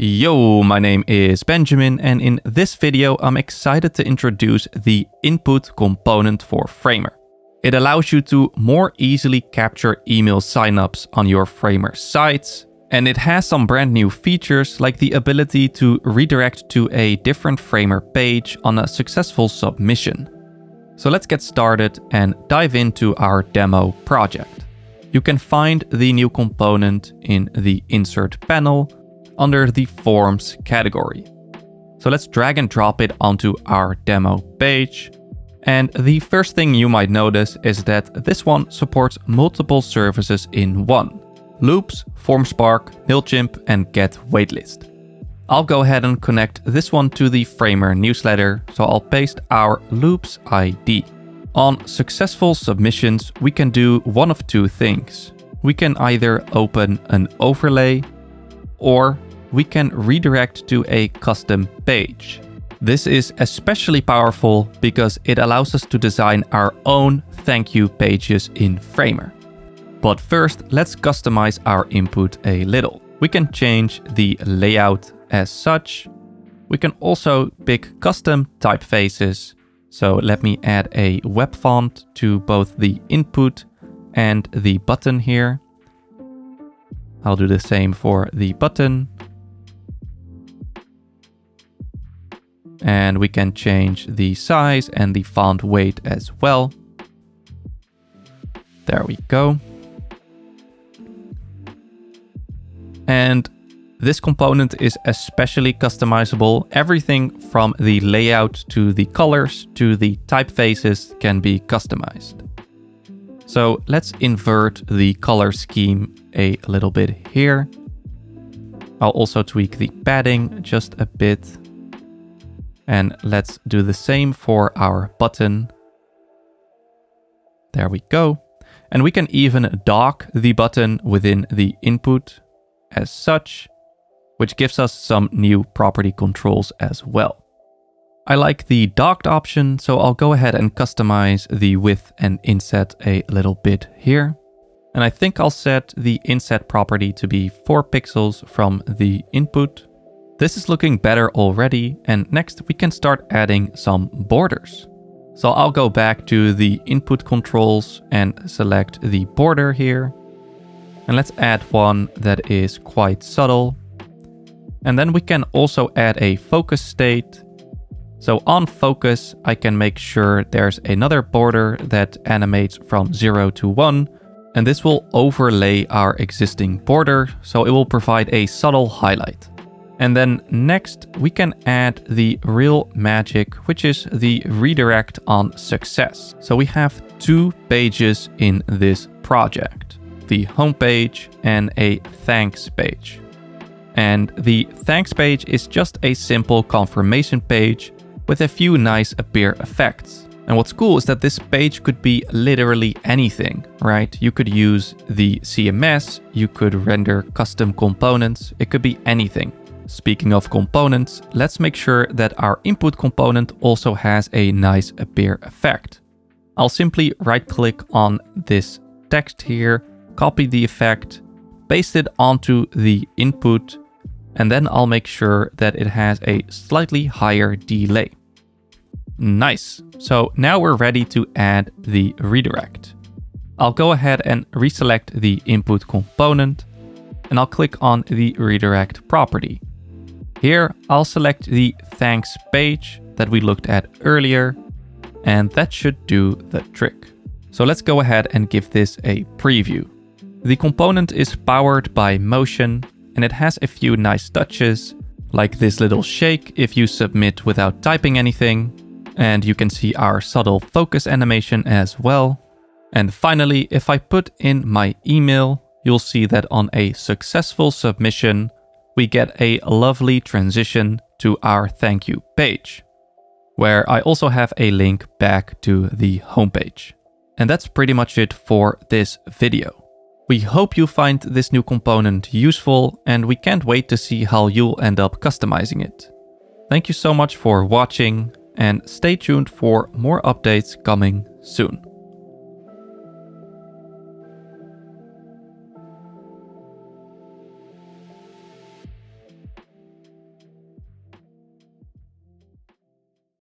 Yo, my name is Benjamin and in this video I'm excited to introduce the input component for Framer. It allows you to more easily capture email signups on your Framer sites and it has some brand new features like the ability to redirect to a different Framer page on a successful submission. So let's get started and dive into our demo project. You can find the new component in the Insert panel under the Forms category. So let's drag and drop it onto our demo page. And the first thing you might notice is that this one supports multiple services in one. Loops, FormSpark, MailChimp, and Get Waitlist. I'll go ahead and connect this one to the Framer newsletter, so I'll paste our Loops ID. On successful submissions, we can do one of two things. We can either open an overlay or we can redirect to a custom page. This is especially powerful because it allows us to design our own thank you pages in Framer. But first, let's customize our input a little. We can change the layout as such. We can also pick custom typefaces. So let me add a web font to both the input and the button here. I'll do the same for the button and we can change the size and the font weight as well. There we go. And this component is especially customizable. Everything from the layout to the colors to the typefaces can be customized. So let's invert the color scheme a little bit here. I'll also tweak the padding just a bit and let's do the same for our button. There we go. And we can even dock the button within the input as such, which gives us some new property controls as well. I like the docked option, so I'll go ahead and customize the width and inset a little bit here. And I think I'll set the inset property to be 4 pixels from the input. This is looking better already and next we can start adding some borders. So I'll go back to the input controls and select the border here. And let's add one that is quite subtle. And then we can also add a focus state. So on focus, I can make sure there's another border that animates from 0 to 1. And this will overlay our existing border, so it will provide a subtle highlight. And then next we can add the real magic, which is the redirect on success. So we have two pages in this project, the homepage and a thanks page. And the thanks page is just a simple confirmation page with a few nice appear effects. And what's cool is that this page could be literally anything, right? You could use the CMS, you could render custom components, it could be anything. Speaking of components, let's make sure that our input component also has a nice appear effect. I'll simply right click on this text here, copy the effect, paste it onto the input, and then I'll make sure that it has a slightly higher delay. Nice. So now we're ready to add the redirect. I'll go ahead and reselect the input component and I'll click on the redirect property. Here, I'll select the thanks page that we looked at earlier, and that should do the trick. So let's go ahead and give this a preview. The component is powered by motion, and it has a few nice touches, like this little shake if you submit without typing anything, and you can see our subtle focus animation as well. And finally, if I put in my email, you'll see that on a successful submission, we get a lovely transition to our thank you page, where I also have a link back to the homepage. And that's pretty much it for this video. We hope you find this new component useful and we can't wait to see how you'll end up customizing it. Thank you so much for watching and stay tuned for more updates coming soon.